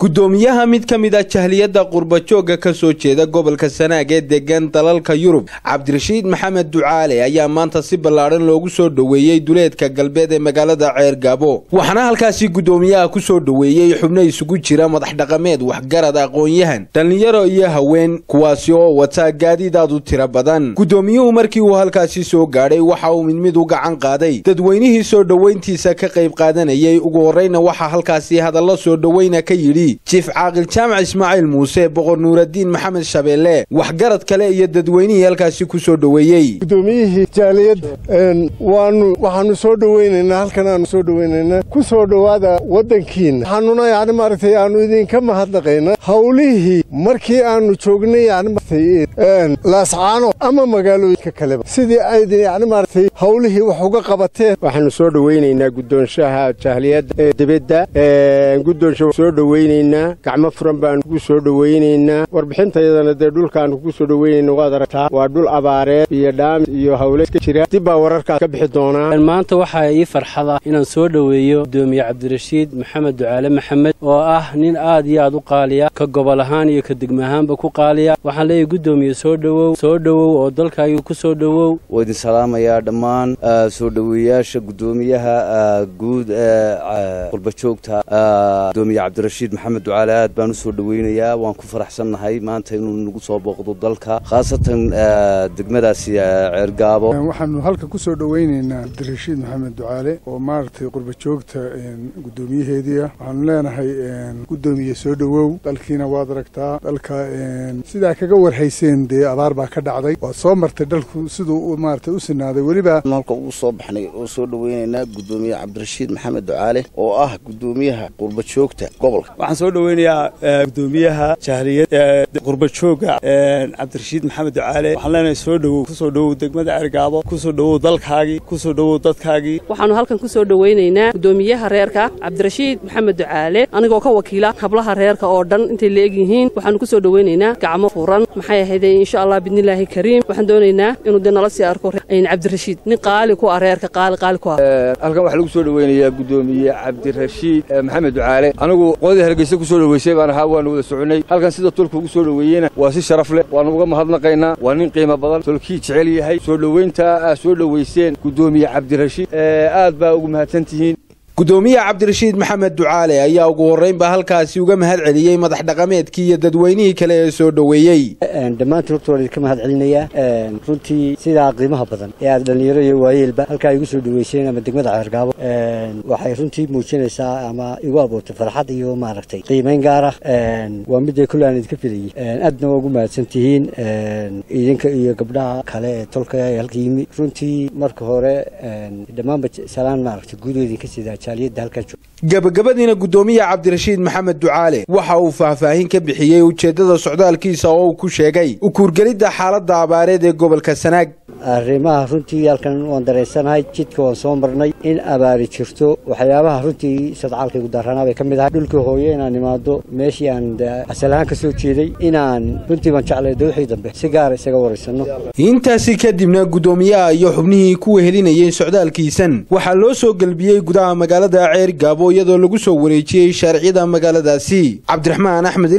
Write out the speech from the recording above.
gudoomiyaha mid ka mid ah jahliyadda qurbajoogga ka soo jeeda gobolka sanaag ee degan dalalka yurub cabdirashiid maxamed ducaale ayaa maanta si ballaadhan loogu soo dhoweeyey duleedka galbeed ee magaalada ceergaabo waxaana halkaasi gudoomiyaha ku soo dhoweeyey xubno isugu jira madax dhaqameed waxgarad aqoon-yahan dhallinyaro iyo haween kuwaasi oo gaadiidaad u tiro badan. Gudoomiyuhu markii uu halkaasi soo gaadhay waxa uu mid mid u gacan qaaday. Dadweynihii soo dhoweyntiisa ka qayb qaadanayay ugu horreyna waxaa halkaasi hadallo soo dhoweyna ka yidhi jiif caaqil jaamac ismaaciil muuse boqor nuuradiin maxamed shabeelle waxgarad kale iyo dadweynihii halkaasi ku soo dhoweeyey. Gudoomiyihii jaaliyadda waanu waxaanu soo dhoweynaynaa halkan aanu soo dhoweynaynaa ku soo dhowaada waddankiinna. Waxaanuna yani maaragtay aanu idinka mahadnaqaynaa howlihii markii aanu joognay yani maaragtay laascaano ama magaalooyinka kaleba sidii aydin yani maaragtay howlihii wax uga qabateen waxaanu soo dhoweynaynaa guddoonshaha jahliyadda ee dibadda. Guddoonsha soo dhoweynaynaa gacmo furan baanu kugu soo dhoweynaynaa warbixintayadana dee dhulkaanu kugu soo dhoweynayna waad aragtaa. Waa dhul abaareed iyo dhaam iyo hawle ka jira. Dib baa wararkaas ka bixi doonaa. Maanta waxaa ii farxada inaan soo dhoweeyo gudoomiye cabdirashiid maxamed ducaale maxamed oo ah nin aad iyo aad u qaaliya ka gobol ahaan iyo ka degma ahaanba ku qaaliya. Waxaan leeyahay gudoomiye soo dhowow soo dhowow oo dalkaaga ku soo dhowow. Waa idin salaamayaa dhammaan soo dhoweeyaasha gudoomiyaha guud ee qurbajoogta gudoomiye cabdirashiid maxamed ducaale aad baan u soo dhoweynayaa waan ku faraxsannahay. Maanta inuu nagu soo booqdo dalka khaasatan degmadaasi ceergaabo waxaanu halka ku soo dhoweynaynaa cabdirashiid maxamed ducaale oo maaragtay qurbajoogta gudoomiyaheedii ah. Waxaanu leenahay gudoomiye soo dhowow dalkiina waad aragtaa dalka sidaa kaga warhayseen dee abaar baa ka dhacday. Waad soo martay dalku siduu maaragtay u sinaaday weliba. Halka ugu soo baxnay oo soo dhoweynaynaa gudoomiye cabdirashiid maxamed ducaale oo ah gudoomiyaha qurbajoogta gobolka soo dhoweynayaa gudoomiyaha jahliyad qurbajooga cabdirashiid maxamed ducaale. Waxaan leenahay soo dhowow ku soo dhowow degmada cergaabo ku soo dhowow dalkaagii ku soo dhowow dadkaagii waxaanu halkan ku soo dhoweynaynaa gudoomiyaha reerka cabdirashiid maxamed ducaale anigoo ka wakiila hablaha reerka oo dhan intay la egyihiin. Waxaanu ku soo dhoweynaynaa gacmo furan. Maxay ahayde insha allah bidnillaahi kariim. Waxaan doonaynaa inuu dee nala sii arko cabdirashiid. Nin qaali ku ah reerka qaali qaali ku ah. Halkan waxaa lagu soo dhoweynayaa gudoomiye cabdirashiid maxamed ducaale. Anigu qodii hargeysa ku soo dhoweysay baan ahaa waanu wada soconay. Halkan sida tolka ugu soo dhoweeyena waa si sharaf leh. Waanu uga mahadnaqaynaa. Waa nin qiimo badan. Tolkii jecel yahay. Soo dhoweynta aa soo dhoweyseen gudoomiye cabdirashiid. Aad baa ugu mahadsan tihiin gudoomiyaha cabdirashiid maxamed ducaale ayaa ugu horreynba halkaasi uga mahad celiyey madax dhaqameedkii iyo dadweynihii kale ee soo dhoweeyey. Dhammaantiin waan idinka mahad celinayaa runtii sidaa qiimaha badan ee aad dhallinyaro iyo waayeelba halkaa igu soo dhoweyseen ama degmada ceergaabo waxay runtii muujinaysaa ama igu abuurtay farxad iyo maaragtay qiimayn gaar ah. Waa midday kulle aan idinka filayey aadna waa ugu mahadsan tihiin idinka iyo gabdhaha kale ee tolka halka yimi. Runtii marka hore dhammaanba salaan maaragtay guud sidaa gabagabadiina gudoomiyaha cabdirashiid maxamed ducaale waxa uu faahfaahin ka bixiyey ujeeddada socdaalkiisa oo uu ku sheegay ukuurgelidda xaaladda abaareed ee gobolka sanaag arrimaha runtii halkan waan dareensanahay jidka waan soo marnay. In abaari jirto waxyaabaha runtii sadcaalkaygu daaranaa bay ka mid ahay. Dhulkii hooye inaan imaado meeshii aan asal ahaan ka soo jeeday inaan runtii baan jeclay dawxii dambe. Si gaara isaga waraysanno. Intaasi kadibna gudoomiyaha iyo xubnihii ku wehelinayay socdaalkiisan waxaa loo soo gelbiyey gudaha magaalada ceer gaabo iyadoo lagu soo wareejiyey shaariciyada magaaladaasi. Cabdiraxmaan axmed